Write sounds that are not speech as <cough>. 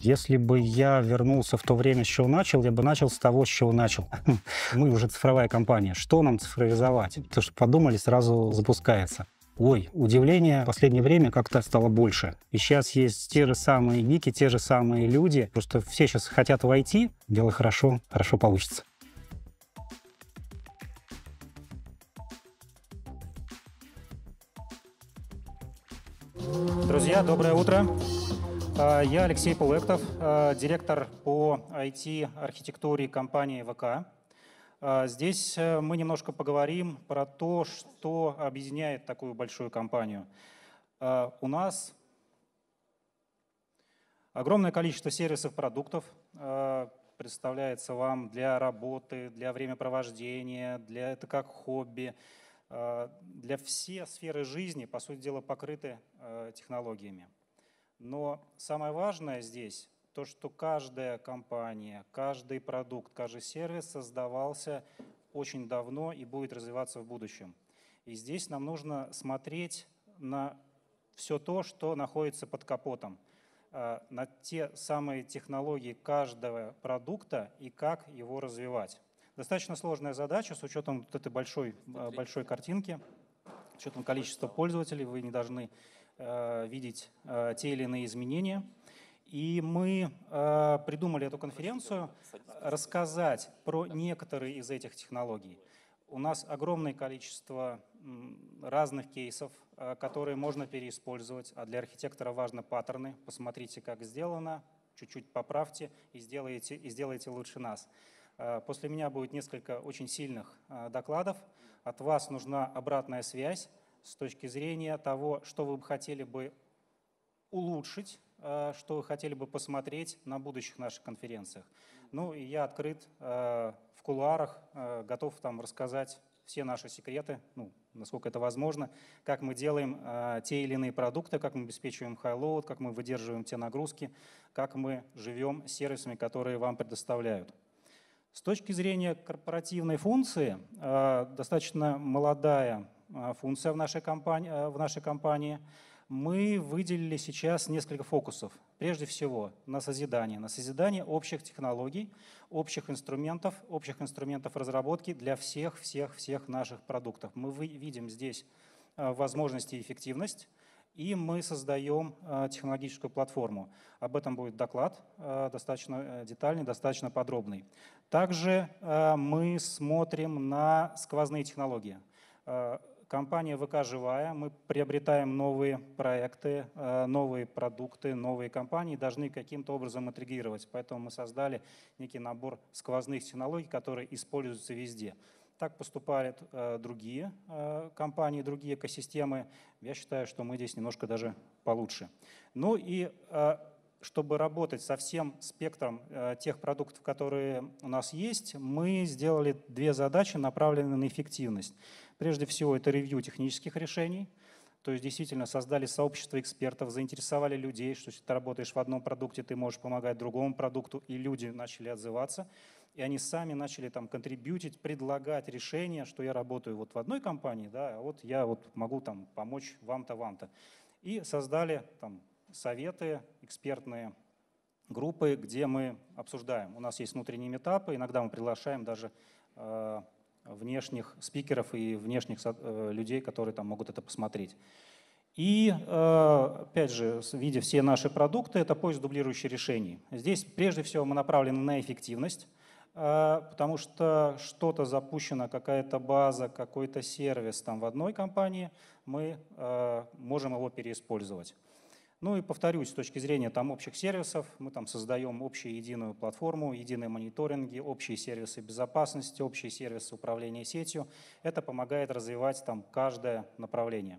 Если бы я вернулся в то время, с чего начал, я бы начал с того, с чего начал. <laughs> Мы уже цифровая компания. Что нам цифровизовать? То, что подумали, сразу запускается. Ой, удивление в последнее время как-то стало больше. И сейчас есть те же самые гики, те же самые люди. Просто все сейчас хотят войти. Делай хорошо, хорошо получится. Друзья, доброе утро. А, я Алексей Пулектов, а, директор по IT-архитектуре компании ВК. А, здесь э, мы немножко поговорим про то, что объединяет такую большую компанию. У нас огромное количество сервисов, продуктов представляется вам для работы, для времяпровождения, для это как хобби. Для всей сферы жизни, по сути дела, покрыты технологиями. Но самое важное здесь то, что каждая компания, каждый продукт, каждый сервис создавался очень давно и будет развиваться в будущем. И здесь нам нужно смотреть на все то, что находится под капотом, а, на те самые технологии каждого продукта и как его развивать. Достаточно сложная задача с учетом вот этой большой, а, большой картинки, с учетом количества пользователей. Вы не должны Э, видеть э, те или иные изменения. И мы э, придумали эту конференцию рассказать про некоторые из этих технологий. У нас огромное количество разных кейсов, которые можно переиспользовать, а для архитектора важны паттерны. Посмотрите, как сделано, чуть-чуть поправьте и сделайте, и сделайте лучше нас. После меня будет несколько очень сильных докладов. От вас нужна обратная связь с точки зрения того, что вы бы хотели бы улучшить, э, что вы хотели бы посмотреть на будущих наших конференциях. Ну и я открыт э, в кулуарах, э, готов там рассказать все наши секреты, ну, насколько это возможно, как мы делаем те или иные продукты, как мы обеспечиваем high-load, как мы выдерживаем те нагрузки, как мы живем с сервисами, которые вам предоставляют. С точки зрения корпоративной функции, достаточно молодая функция в нашей, компании, э, в нашей компании, мы выделили сейчас несколько фокусов. Прежде всего на созидание, на созидание общих технологий, общих инструментов, общих инструментов разработки для всех-всех-всех наших продуктов. Мы видим здесь э, возможности и эффективность, и мы создаем э, технологическую платформу. Об этом будет доклад достаточно детальный, достаточно подробный. Также мы смотрим на сквозные технологии Компания ВК живая, мы приобретаем новые проекты, э, новые продукты, новые компании, должны каким-то образом интегрировать. Поэтому мы создали некий набор сквозных технологий, которые используются везде. Так поступают э, другие э, компании, другие экосистемы. Я считаю, что мы здесь немножко даже получше. Ну и чтобы работать со всем спектром тех продуктов, которые у нас есть, мы сделали две задачи, направленные на эффективность. Прежде всего, это ревью технических решений, то есть действительно создали сообщество экспертов, заинтересовали людей, что если ты работаешь в одном продукте, ты можешь помогать другому продукту, и люди начали отзываться, и они сами начали там контрибьютить, предлагать решения, что я работаю вот в одной компании, да, а вот я вот могу там помочь вам-то, вам-то. И создали там советы, экспертные группы, где мы обсуждаем. У нас есть внутренние метапы, иногда мы приглашаем даже э, внешних спикеров и внешних э, людей, которые там могут это посмотреть. И, э, опять же, видя все наши продукты, это поиск дублирующих решений. Здесь прежде всего мы направлены на эффективность, потому что что-то запущено, какая-то база, какой-то сервис там в одной компании, мы можем его переиспользовать. Ну и повторюсь, с точки зрения там, общих сервисов, мы там создаем общую единую платформу, единые мониторинги, общие сервисы безопасности, общие сервисы управления сетью. Это помогает развивать там каждое направление.